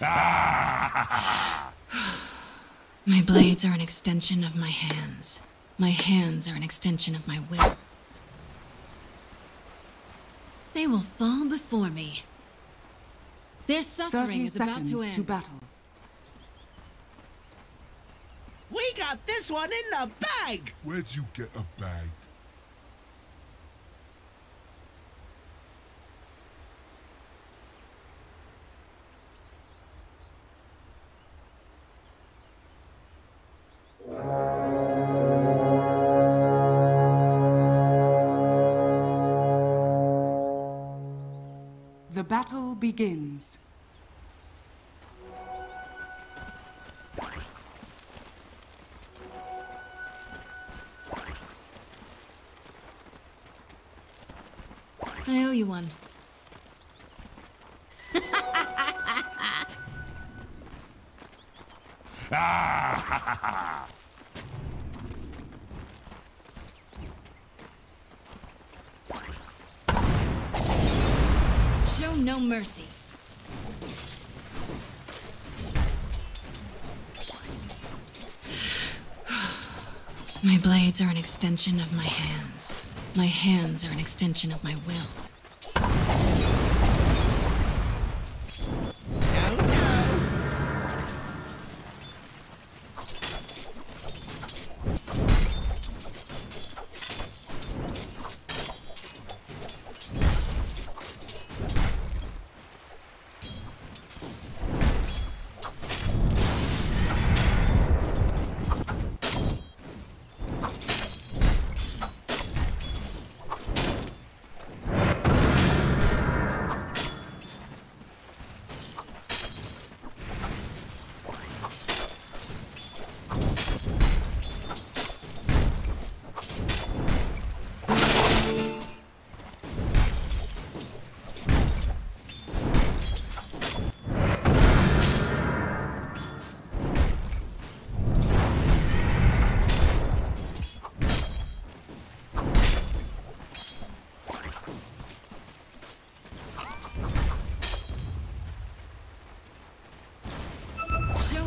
My blades are an extension of my hands. My hands are an extension of my will. They will fall before me. Their suffering 30 is about to end. to battle. We got this one in the bag! Where'd you get a bag? Begins. I owe you one. No mercy. My blades are an extension of my hands. My hands are an extension of my will.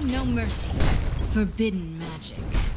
No mercy. Forbidden magic.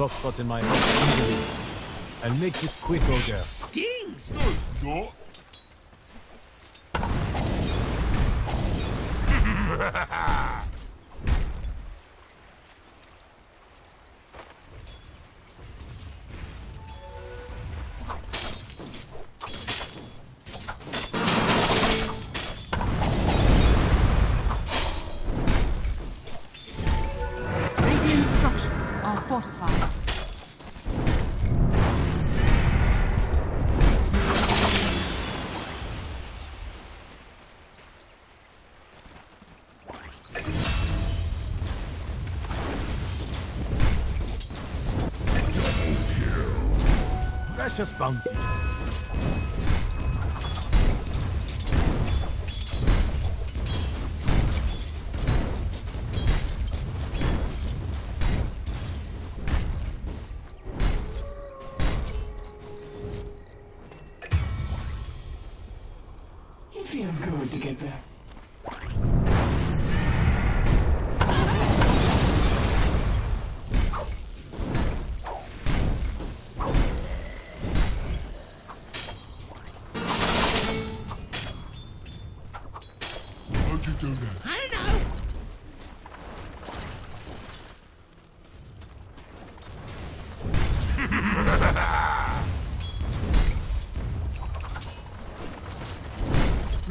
Soft spot in my heart for injuries. I'll make this quick, oh, Ogre. Stings! No, it's not. Precious bounty.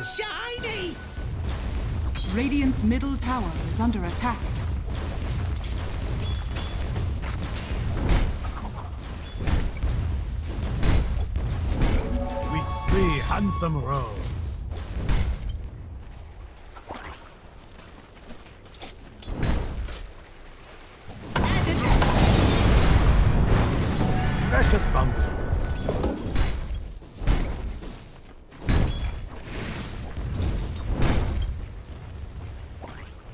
Shiny! Radiant's middle tower is under attack. We three handsome rows.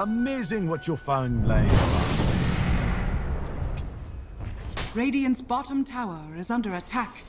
Amazing what you found around. Radiant's bottom tower is under attack.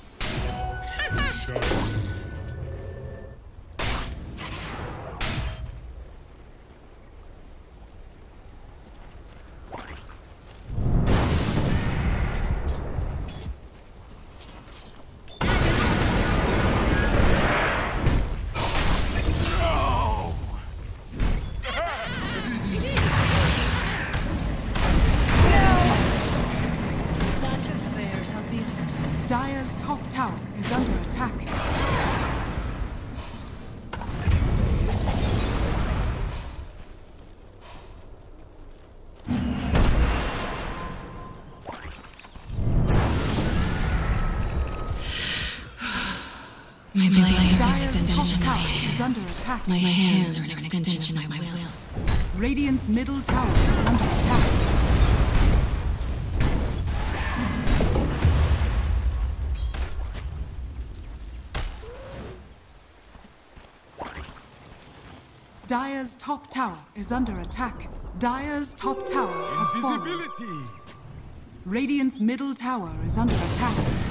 Extension of my tower is under hands. attack. My hands are an extension of my will. Radiant's middle tower is under attack. Dire's top tower is under attack. Dire's top tower has fallen. Radiant's middle tower is under attack.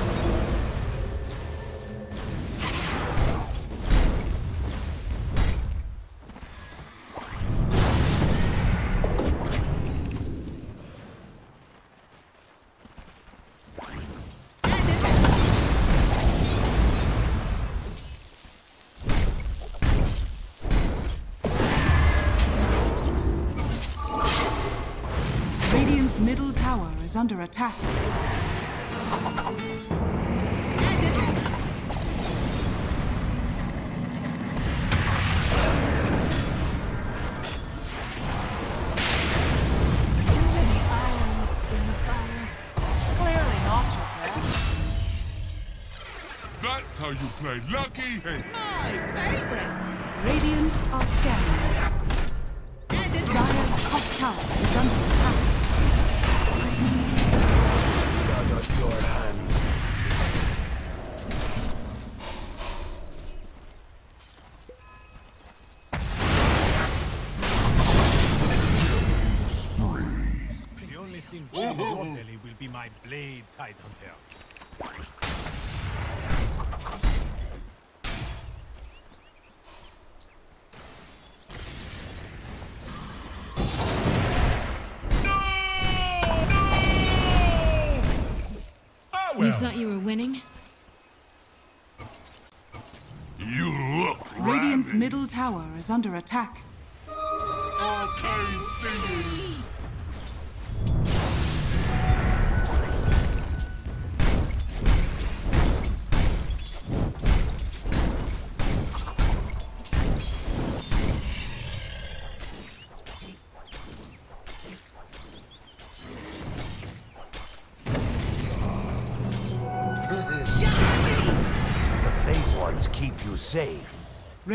Is under attack. That's how you play Lucky Hit. My favorite. Radiant are scanning. Be my blade, Tidehunter. Oh You thought you were winning? You look Radiant's rabid. middle tower is under attack. Arcane thingy.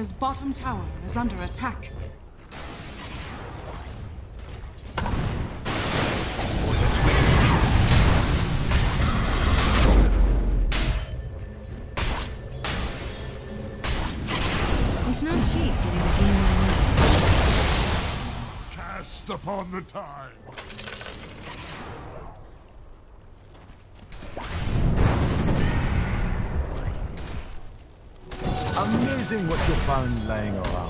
Dire's bottom tower is under attack. It's not cheap getting the game Cast upon the time. Amazing what you found lying around.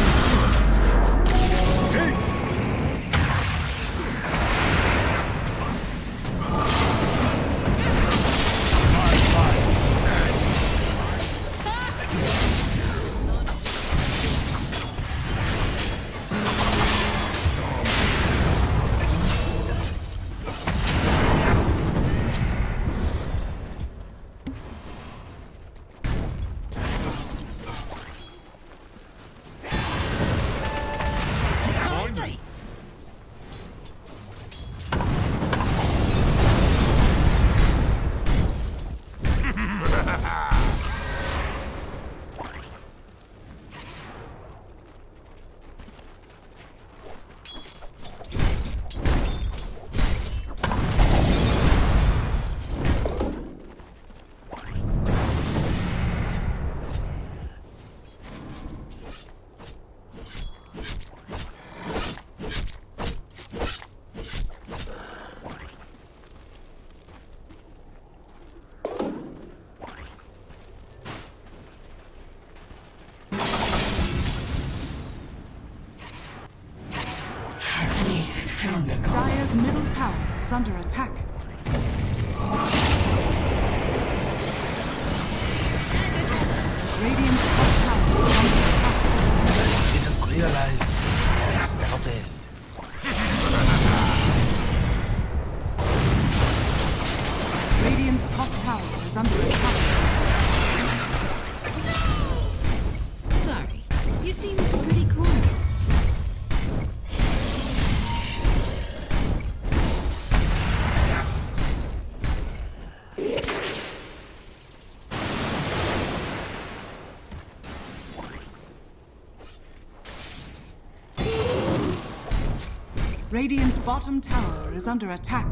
Radiant's bottom tower is under attack.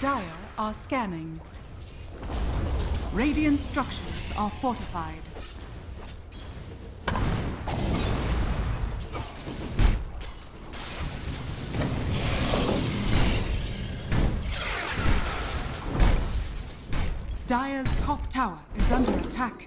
Dire are scanning. Radiant structures are fortified. Dire's top tower is under attack.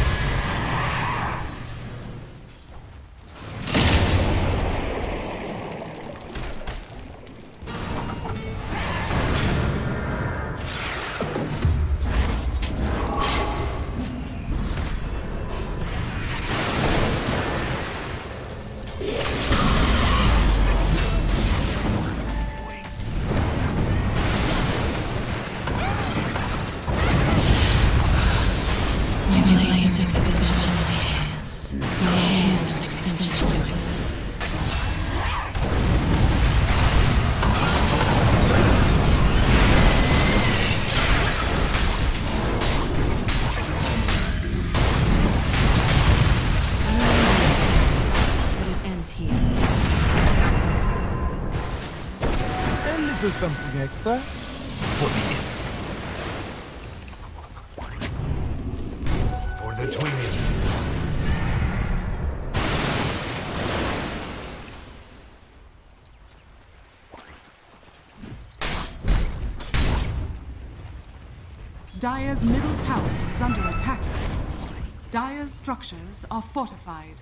A little something extra. For the For the twins. Dire's middle tower is under attack. Dire's structures are fortified.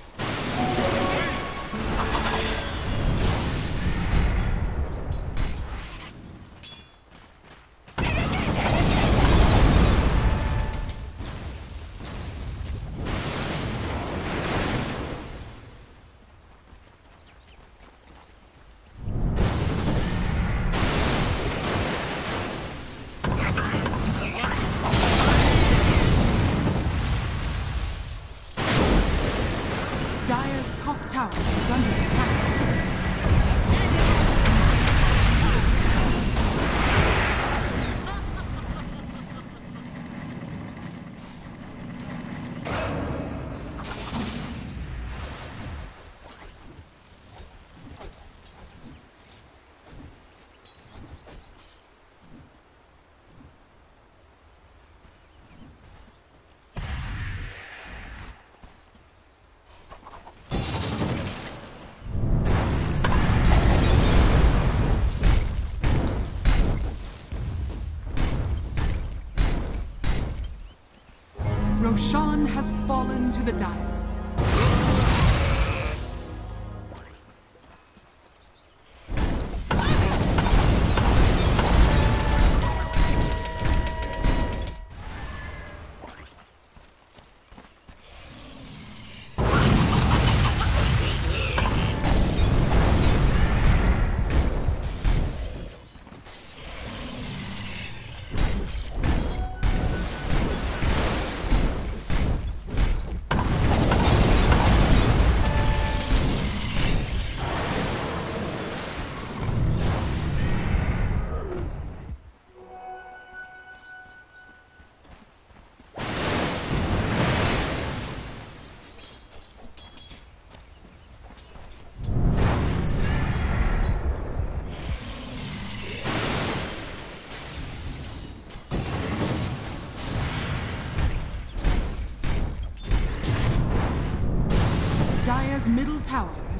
The Dire.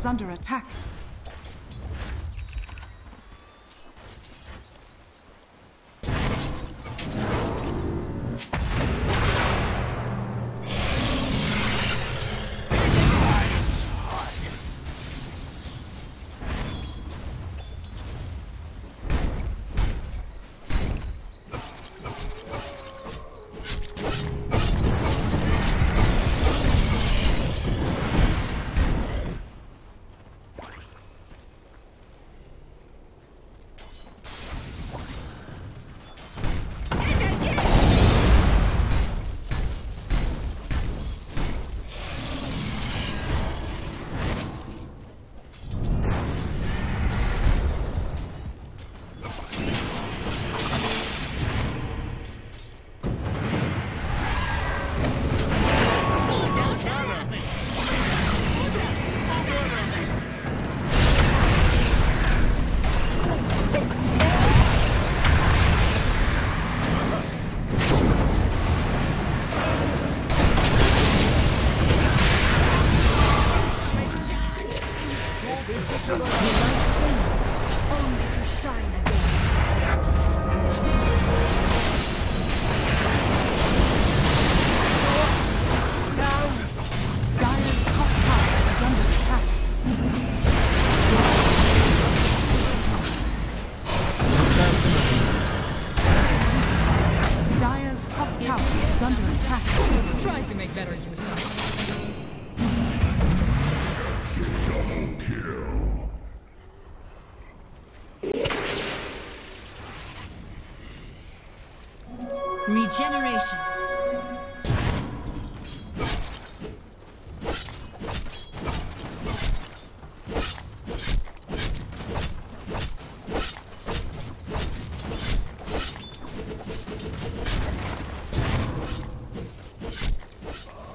Is under attack.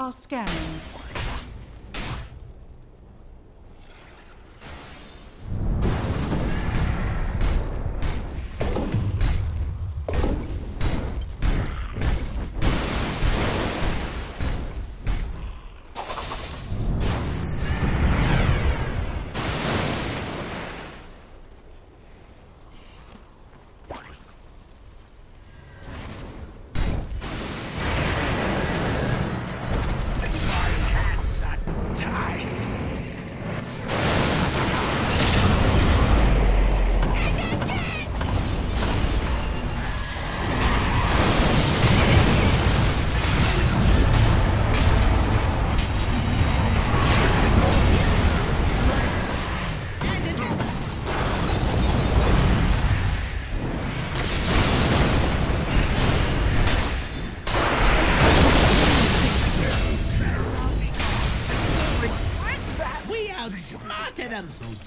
Are scanning.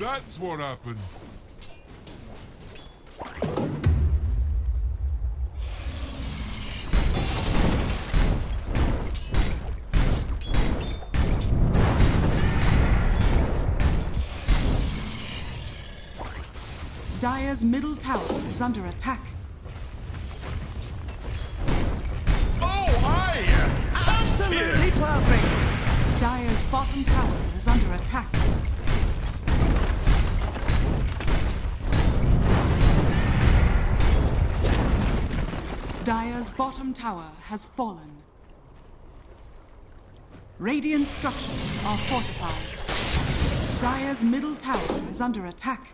That's what happened. Dire's middle tower is under attack. Bottom tower has fallen. Radiant structures are fortified. Dire's middle tower is under attack.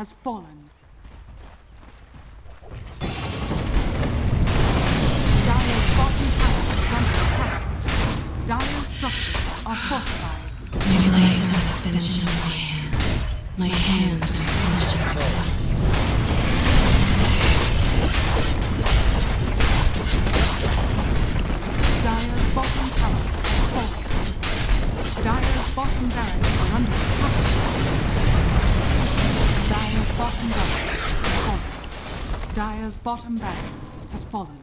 Has fallen. Bottom barracks has fallen.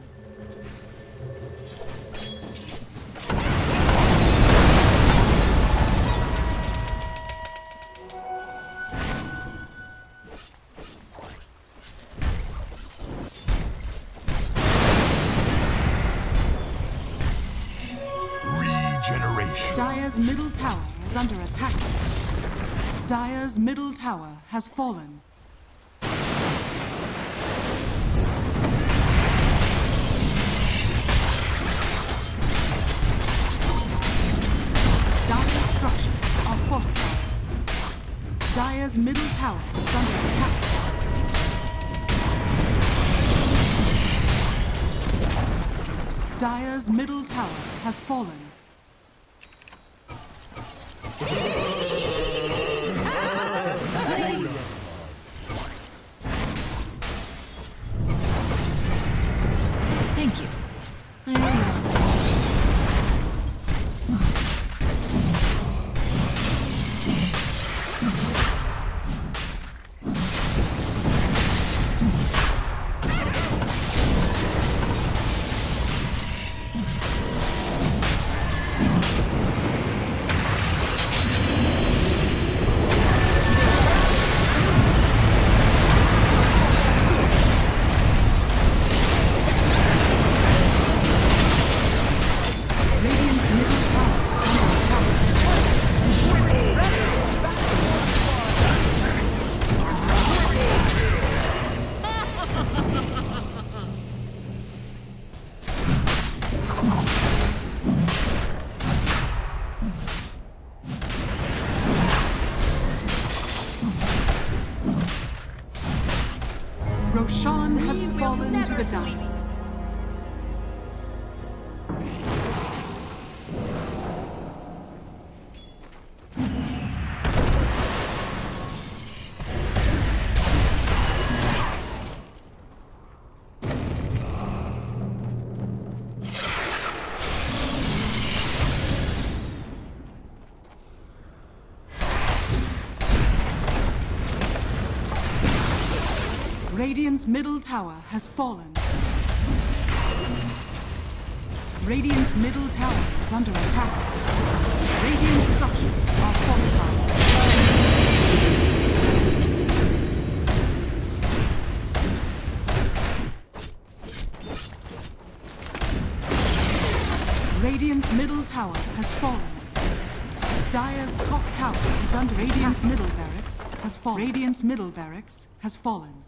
Regeneration. Dire's middle tower is under attack. Dire's middle tower has fallen. Dire's middle tower is under attack. Dire's middle tower has fallen. Thank you. I Radiant's middle tower has fallen. Radiant's middle tower is under attack. Radiant structures are fortified. Radiant's middle tower has fallen. Dire's top tower is under Radiant's middle barracks has fallen. Radiant's middle barracks has fallen.